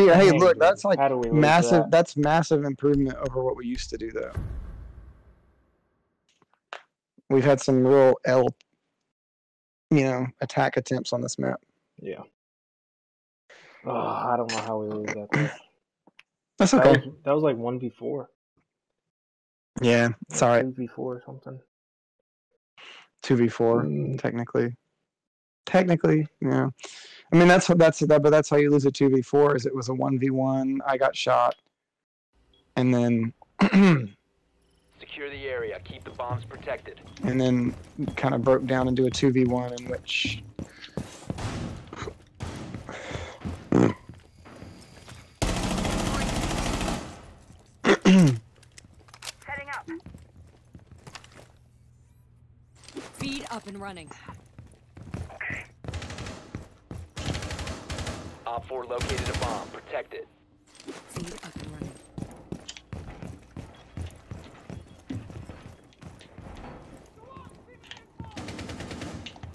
We, hey, look, that's like How do we massive. that? That's massive improvement over what we used to do, though. We've had some real L, you know, attack attempts on this map. Yeah. Oh, I don't know how we lose that. Though. That's That, okay. was, that was like one v four. Yeah, sorry. Two v four or something. Two v four, Mm. technically. Technically, yeah. I mean, that's that's that, but that's how you lose a two v four. Is it was a one v one. I got shot, and then Secure the area. Keep the bombs protected. and then kind of broke down into a 2v1 in which Setting up. Feed up and running. OPFOR located a bomb. Protect it. Feed up and running.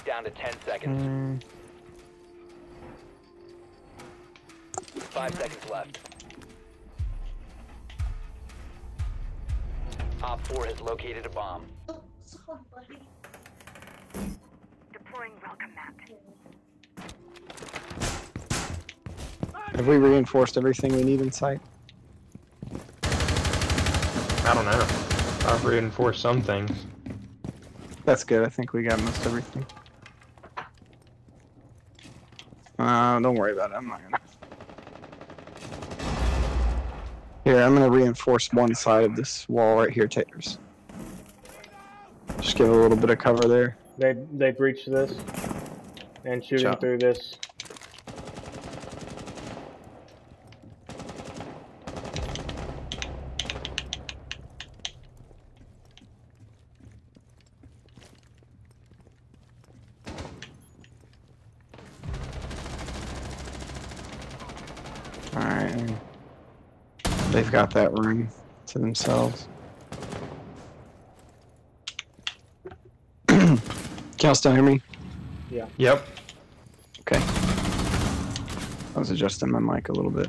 Down to 10 seconds. Mm, Five seconds left. OPFOR has located a bomb. Deploying welcome mat. Have we reinforced everything we need in sight I don't know. I've reinforced some things. that's good i think we got most everything uh, don't worry about it i'm not gonna here i'm gonna reinforce one side of this wall right here taters just give a little bit of cover there They they breached this and shooting Job. through this. And they've got that room to themselves can y'all still hear me Yeah. Yep. Okay. I was adjusting my mic a little bit.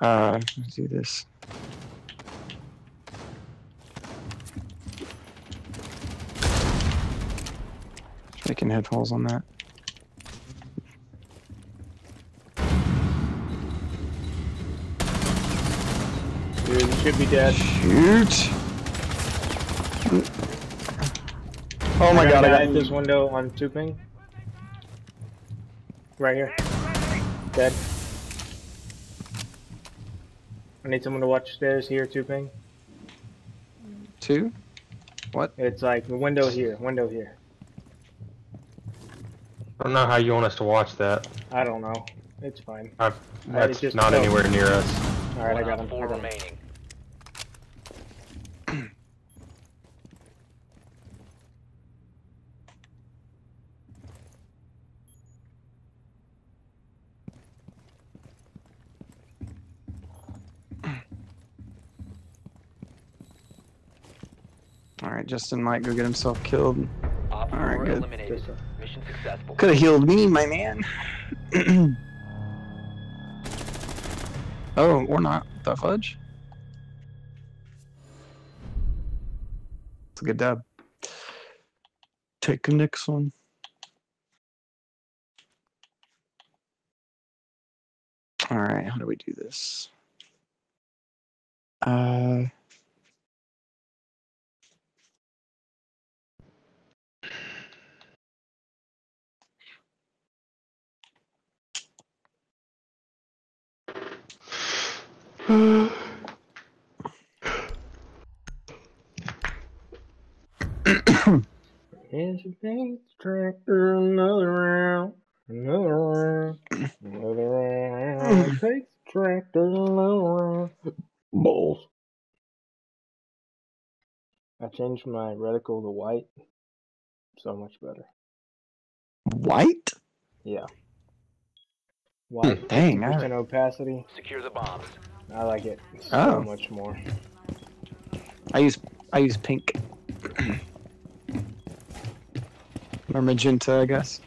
Uh, let's do this. Making head holes on that. Dude, you should be dead. Shoot! Oh my I god, got I at got this window on tubing. Right here. Dead. I need someone to watch stairs here, tubing. two? What? It's like the window here, window here. I don't know how you want us to watch that. I don't know. It's fine. I've, I that's just not felt- anywhere near us. Alright, I got him. 4 I got remaining. Alright, Justin might go get himself killed. Alright, good. eliminated. Mission successful. Could have healed me, my man. oh, or not. The fudge? It's a good dub. Take the next one. Alright, how do we do this? Uh. Here's your paint tractor, another round, another round, another round. Takes tractor, another round. Balls. I changed my reticle to white. So much better. White? Yeah. Hmm, white. Dang, I, Percent opacity. Secure the bombs. I like it so oh. much more. I use I use pink. or magenta, I guess.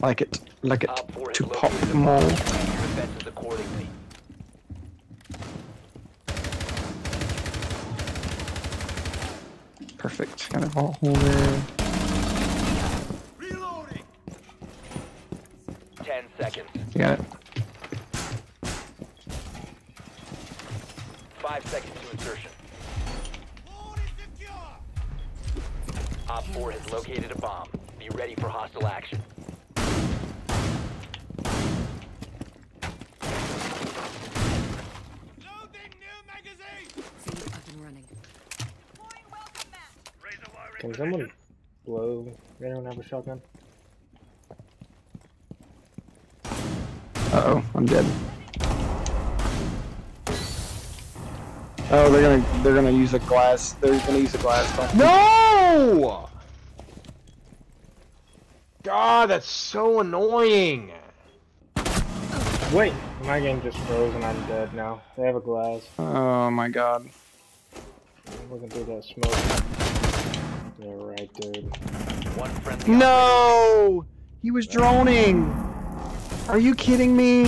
Like it, like it to pop more. Perfect. kind of all there. 10 seconds. You got it. 5 seconds to insertion. OPFOR has located a bomb. Be ready for hostile action. Feed up and running. Can someone blow? Anyone have a shotgun? Uh oh, I'm dead. Oh, they're gonna they're gonna use a Glaz. They're gonna use a Glaz. Don't No! God, that's so annoying. Wait, my game just froze and I'm dead now. They have a Glaz. Oh my god. I'm looking through that smoke. Yeah, right, dude. One friendly No! He was droning. Are you kidding me?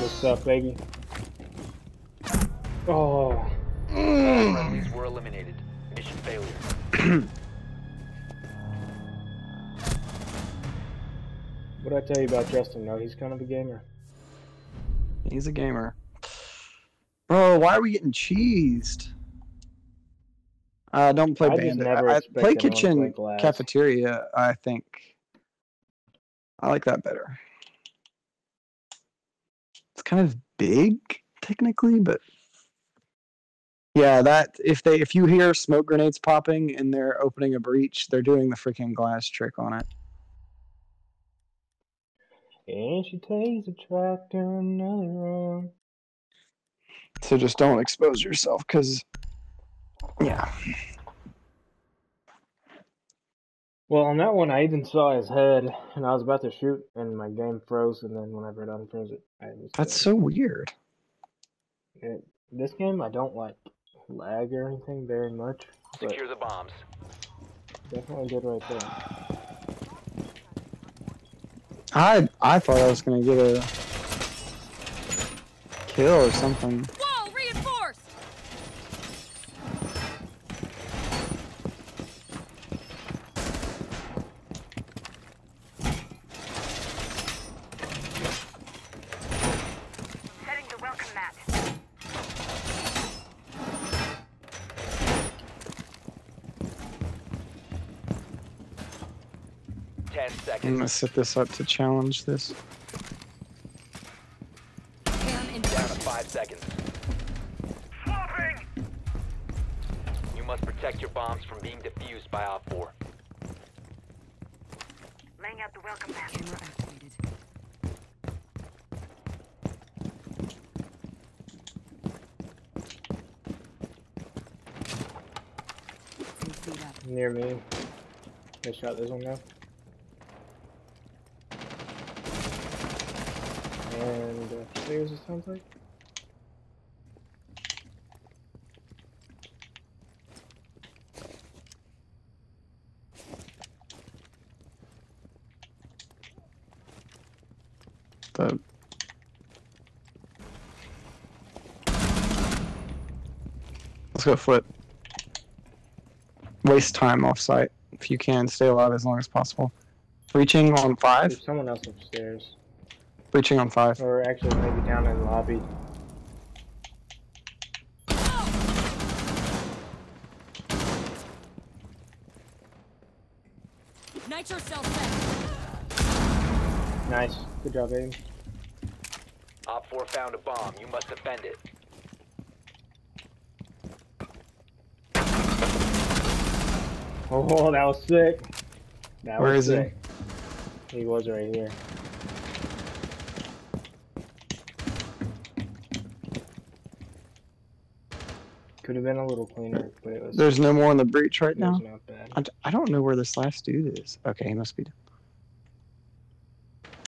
What's up, baby? Oh, operator. Friendlies were eliminated. Mission failure. what did I tell you about Justin? No, he's kind of a gamer. He's a gamer. Bro, why are we getting cheesed? Uh, don't play I Bandit. I, I play Kitchen play Cafeteria. I think I like that better. It's kind of big technically, but yeah, that if they if you hear smoke grenades popping and they're opening a breach, they're doing the freaking Glaz trick on it. And she takes a tractor another round. So just don't expose yourself, because yeah, Well, on that one, I even saw his head, and I was about to shoot, and my game froze. And then whenever it unfroze it, I was. that's dead. so weird. It, this game, I don't like lag or anything very much, but Secure the bombs. definitely good right there. I I thought I was gonna get a kill or something. Whoa, reinforced! Setting the welcome mat. Ten I'm gonna set this up to challenge this. Cam in Down to five seconds. Swapping! You must protect your bombs from being defused by OPFOR. Laying out the welcome mat. Camera activated. Feed, feed up. Near me. I shot this one now. And upstairs, it sounds like. Let's go flip. Waste time off site if you can. Stay alive as long as possible. Reaching on five. There's someone else upstairs. Breaching on five. Or actually, maybe down in the lobby. Nitro cell set. Nice. Good job, Aiden. OPFOR found a bomb. You must defend it. Oh, that was sick. That Where was is he? he? was right here. Could have been a little cleaner, but it was, There's no more in the breach right now. not bad. I, don't know where this last dude is. Okay, he must be.